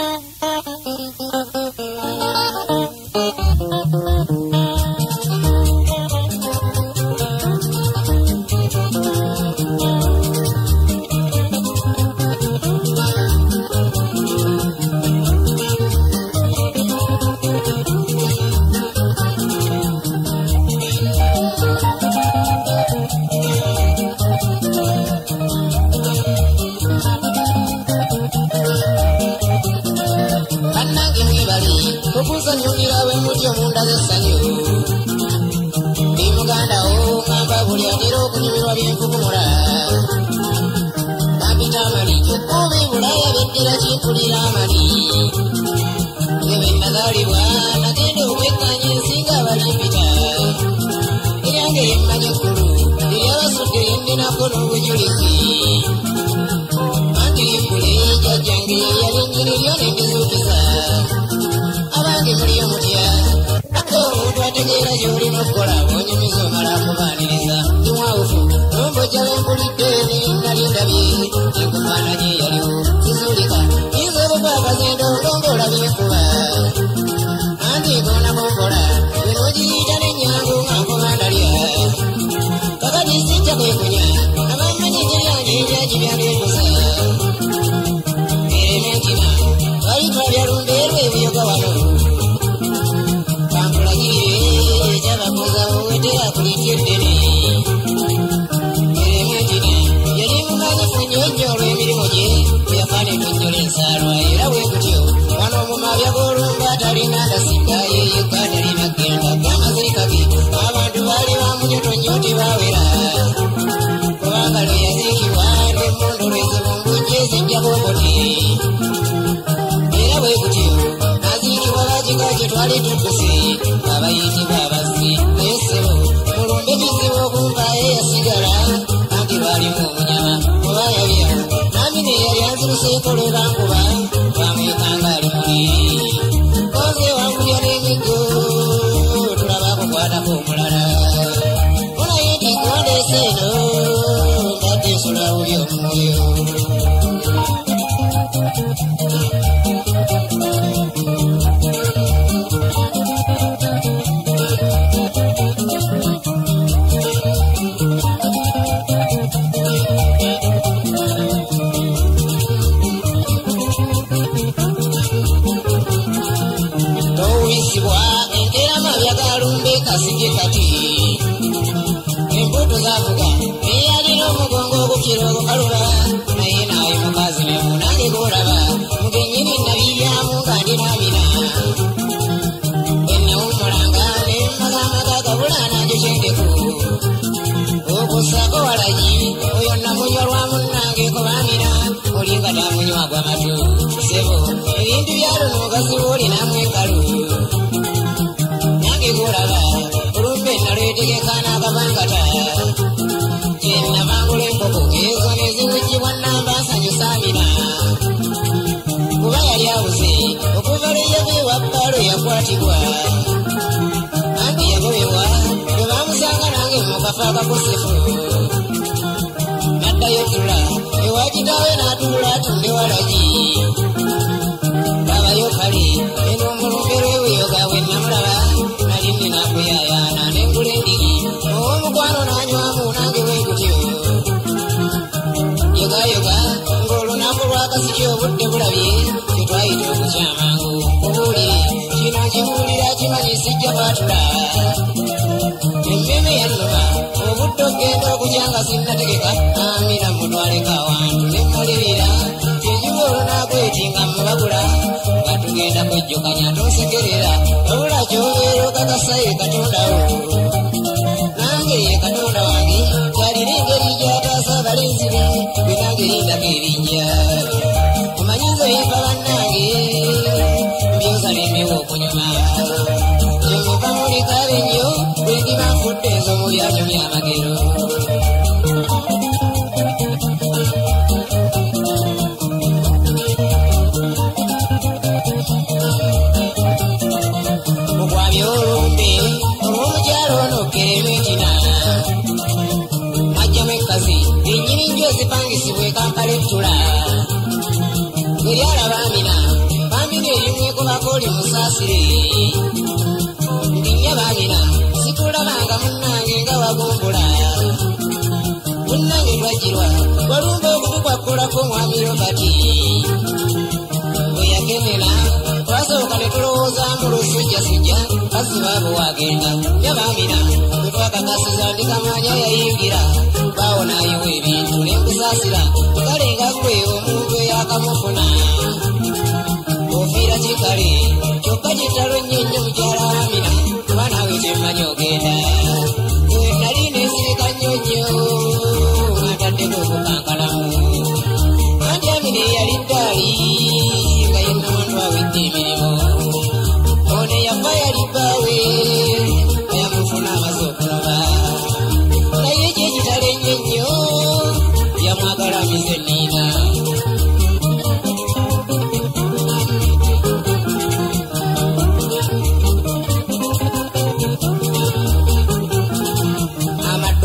Mm-hmm. Okunyumirwa byenkukumula bampita amali kyokkubi bulaya beddira kimpulira amali ebe nazaalibwa nagenda okwekkanya ensinga abalimpita eryange lyemmanyi ekkulu eryabasudde lyendinako n'obujulizi anti limpule jajjange yali njiri lyo nendizuukiza abange muliyo mutya ate omuntu ategeera gy'olina okukola bwonyumiza omala akubaaniriza Yo ya me morí, katarina da sinda yeyu kadari makinda kama zikabi abantu bali bamuje tonjoti bawera kubanga lweyazikibwa temundu lwezibungunje zijjaboboti era bwe kutyo azikibwa bakika kye twali tutuse abayitibwa abazzi esebo mulumbe kizibu okumba eyasigala anti lwalimu omunyama kuba yabya nami neyali anziruseeko lwe bankuba tamunywa gwamatu sebo ebintu byaluno ogaziwa olinamu enkalu nange golaba olumbe nalwetegeka n'akabangata kyenavangula enkoko ezo neziwujjibwa namba nsanyusa amina kuba yali abuze okuva lweyava ewappa lwe yakwatibwa anti yagobebwa bwe bamusanga nange mukafa akakosefu naddayo walagi babayo kale eno omulumbe lweweyoga bwe namulaba nali nina kuyaayaana nengula endigi ow'omukwano n'anywamu nange bwe gutyo yogayoga ng'olunaku lwakasiki obudde bulabye tetwayita okukyamangu obuulire kino kibuulira kimanyi sijja kwatula emmeme yannuma obudde okgenda okukyanga sinnategeka kwejjukanya tonsekerera wabula kyobeera okakasaye katondawo nange ye katonda wange kyalina engeri gyataasa abalenzi be bwe nange lindako ebijja omanyiza oyimba bannange mbyozalembewo okunyuma oli musaasire nnya baabiramu sikulabanga munnange nga wagumbula munnange lwajirwa walumba okukukwakulako mwami robati bwe yakemera twasooka ne tulowooza mu lusujjasujja basibaabo waagenda nnya baabiramu twakakasiza ndi kamaanya yayingira baawo naayiwa ebintu ne nkusaasira kale nga gwe omu ofiira kikale kyokka kitalo nnyo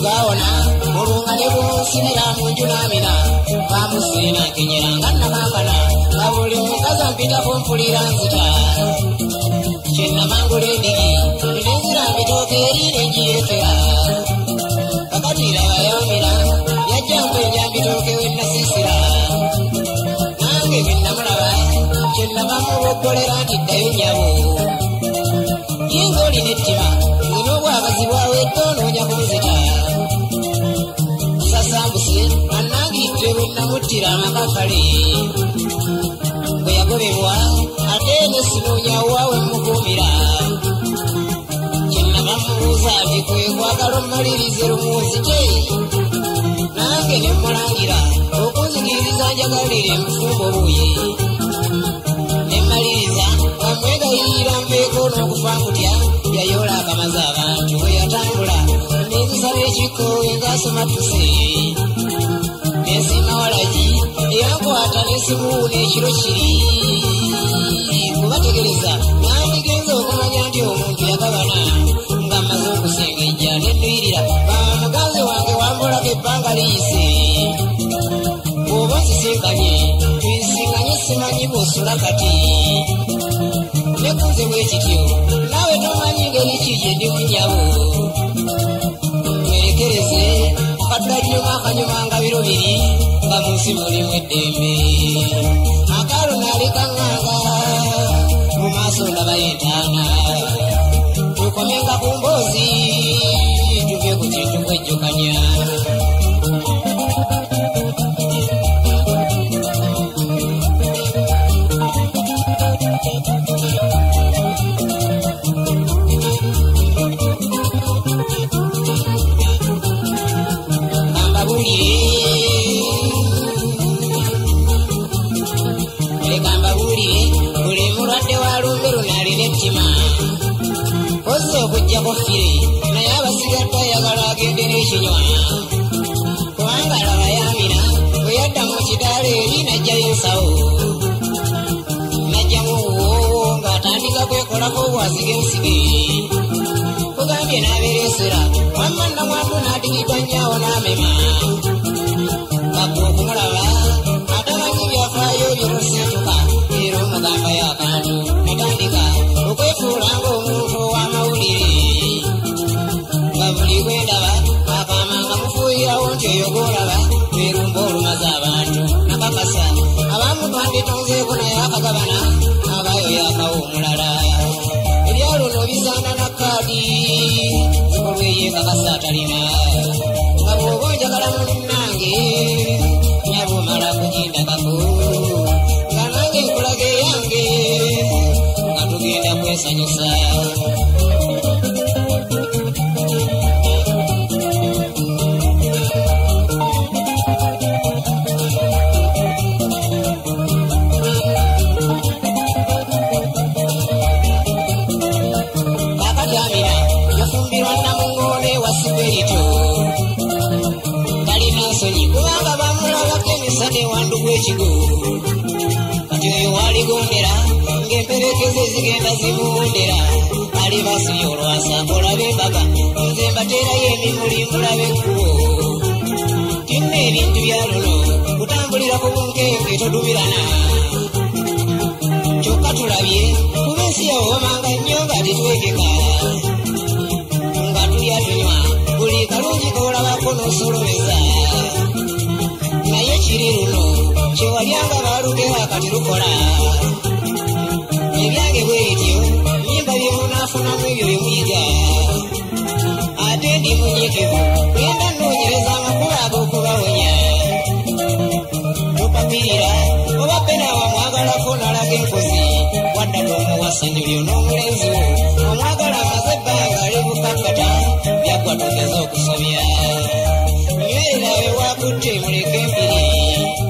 amaddu gaawona mulunga ne bumusibira mu nju n'amina bamusiina nkenyera nga namankana nga buli mukazi ampitako mpulira nzita kyenamangula endigi nenzira mbitooke eri nengirekera kakati raba yamira yajjangu enjambitooke wennasiisira nange bennamulaba kyennabamuboggolera nti ddayo nyabo yinga olina ettima namuttira amakafale. Bwe yagobebwa ate ne sinoonya we mukuumira. Kyenava mubuuza nti kwe kwagala ommalirize lumunzite nange ne mulangira okunzikiririza njagalire mufumba obuuyi. Nemmaliriza bamwegayirira mbeeko n'okufa nkutya? Yayoola akamaze abantu bwe yatambula. Nenzisaba ekikko engasoma tuse nesimu n'ekiro kiri kubategereza nandigenza okumanya nti omuntu yagabana nga mmaze okusengejja nenuyirira bamuganzi wange wambulako ebbanga liyise bw'oba nsisinkanye tuyisinkanye simanyi bw'osula kati nekunze bwe kityo naawe tomanyi ngeri ki gye ndi kaddanyuma akanyuma nga biro biri nga mu nsi mulimu eddembe akaalo naalekaŋŋanga mu maaso ndabayo entaana tukomenga ku mboozi tuve ku kintu ozza okuggyako fire naye abasigadde ayagala agende n'ekinywa kubanga laba yamina bwe yadda mu kidaala eri najjayo ensawo najjamu obuwoowo ng'atandika kwekolako obwasige nsige kugambye n'abeeresera wamma nnamwandu n'adigibwa nnyawo n'amema bagwa abamu twanditonzeeko naye akagabana abayo yakawo omulala ebya luno bisaana na kaadi zikolweyo ekakasa atalina nga bw'oba onjagala munnange nyabumala kugindagako nga nange nkulaga eyange nga tugenda kwesanyusa emisana ewandu gw'ekigo kati oyo waligondera ng'emperekeze zigenda zimuwondera ali basibye olwasa olabe embaga nze mbateerayo emimuli mulabe ekkubo tinna ebintu bya luno kutambulira ku bunkenke todumirana kyokka tulabe ensi yawomanga nnyo nga titwekeka nga tulya tunywa buli kalungi kolabako n'osolobeza baalugera kati lukola ebyange bwe bityo nyimba byemunaafunamu ebyo byemuyiga ate ndi munyikivu genda nnoonyereza amakulu ag'okubawonya topapirira oba pena wamwagalako nalaga enkozi waddaga omuwasanyo byon'omulenzi wo omwagala amaze ebbanga libukakkata byaggwa tugeza okusobya nywerera we wakutte muleke embiri